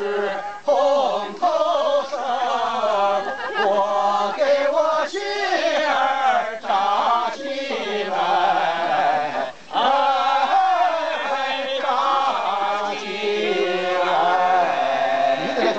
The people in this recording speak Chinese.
是红头绳，我给我女儿扎起来，哎扎起来。你得看。